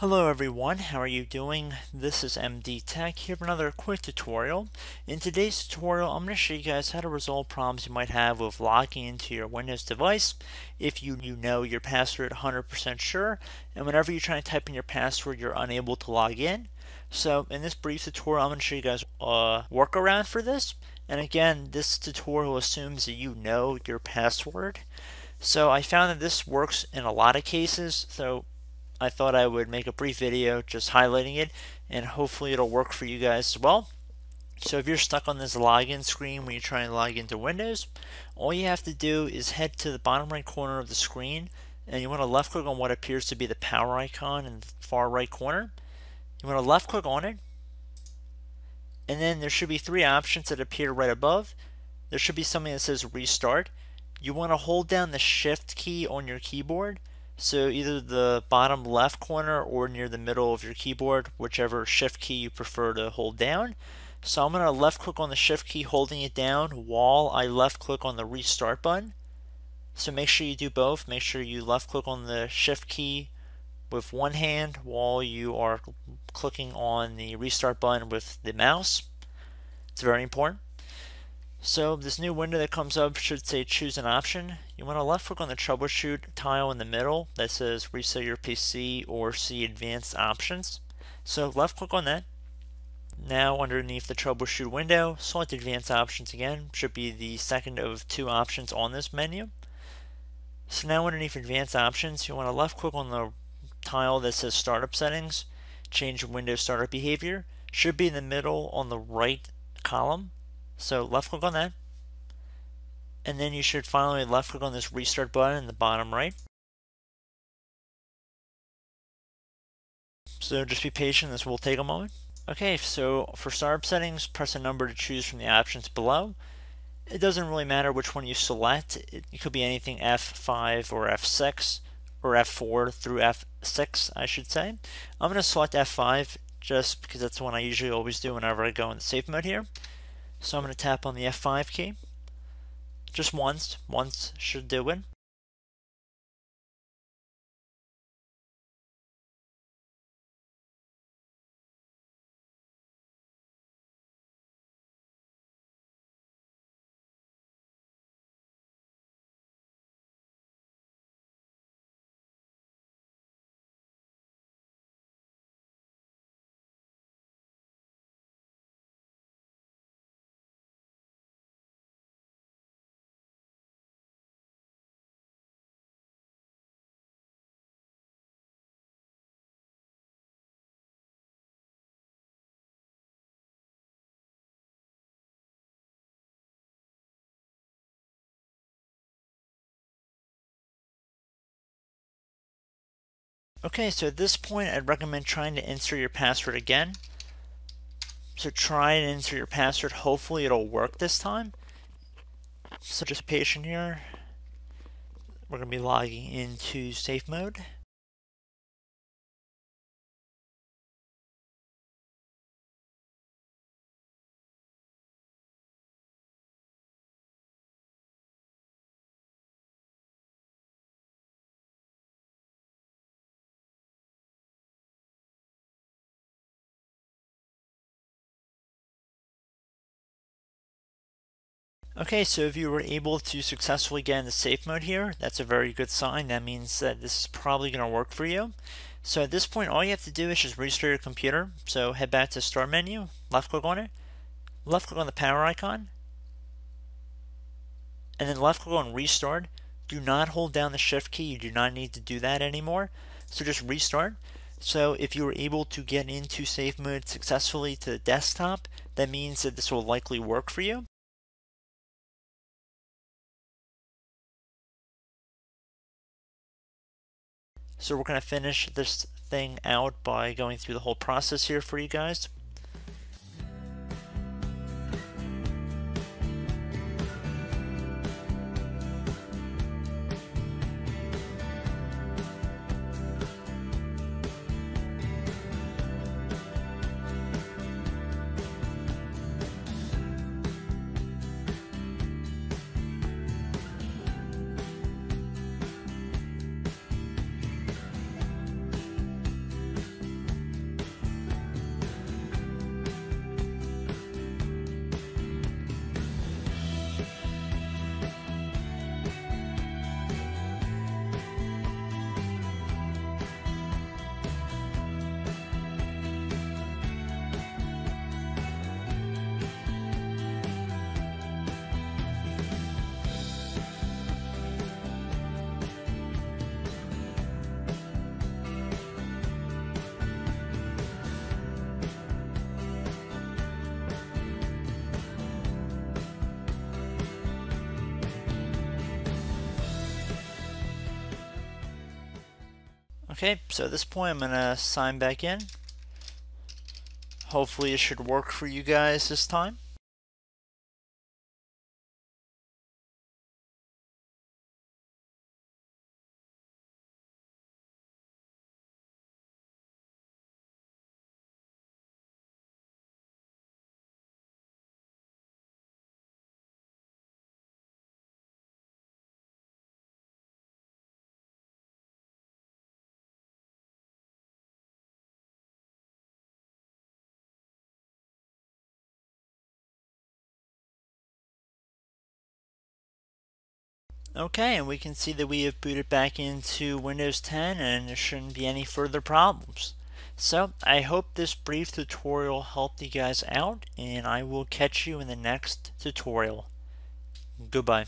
Hello everyone, how are you doing? This is MD Tech here for another quick tutorial. In today's tutorial, I'm going to show you guys how to resolve problems you might have with logging into your Windows device if you, you know your password 100% sure, and whenever you're trying to type in your password, you're unable to log in. So in this brief tutorial, I'm going to show you guys a workaround for this. And again, this tutorial assumes that you know your password. So I found that this works in a lot of cases. So I thought I would make a brief video just highlighting it and hopefully it'll work for you guys as well. So if you're stuck on this login screen when you're trying to log into Windows, all you have to do is head to the bottom right corner of the screen and you want to left click on what appears to be the power icon in the far right corner. You want to left click on it and then there should be three options that appear right above. There should be something that says restart. You want to hold down the shift key on your keyboard so either the bottom left corner or near the middle of your keyboard, whichever shift key you prefer to hold down. So I'm going to left click on the shift key holding it down while I left click on the restart button. So make sure you do both. Make sure you left click on the shift key with one hand while you are clicking on the restart button with the mouse. It's very important. So this new window that comes up should say choose an option. You want to left click on the troubleshoot tile in the middle that says reset your PC or see advanced options. So left click on that. Now underneath the troubleshoot window, select advanced options again. Should be the second of two options on this menu. So now underneath advanced options, you want to left click on the tile that says startup settings. Change Windows startup behavior. Should be in the middle on the right column. So left click on that. And then you should finally left click on this restart button in the bottom right. So just be patient, this will take a moment. Okay, so for startup settings, press a number to choose from the options below. It doesn't really matter which one you select. It, could be anything F5 or F6 or F4 through F6, I should say. I'm going to select F5 just because that's the one I usually always do whenever I go in the safe mode here. So I'm going to tap on the F5 key. Just once. Once should do it. Okay, so at this point, I'd recommend trying to insert your password again. So try and insert your password. Hopefully it'll work this time. So just patient here. We're going to be logging into safe mode. Okay, so if you were able to successfully get into safe mode here, that's a very good sign. That means that this is probably going to work for you. So at this point, all you have to do is just restart your computer. So head back to Start menu, left click on it, left click on the power icon, and then left click on Restart. Do not hold down the Shift key. You do not need to do that anymore. So just restart. So if you were able to get into safe mode successfully to the desktop, that means that this will likely work for you. So we're going to finish this thing out by going through the whole process here for you guys. Okay, so at this point I'm going to sign back in. Hopefully it should work for you guys this time. Okay, and we can see that we have booted back into Windows 10 and there shouldn't be any further problems. So, I hope this brief tutorial helped you guys out and I will catch you in the next tutorial. Goodbye.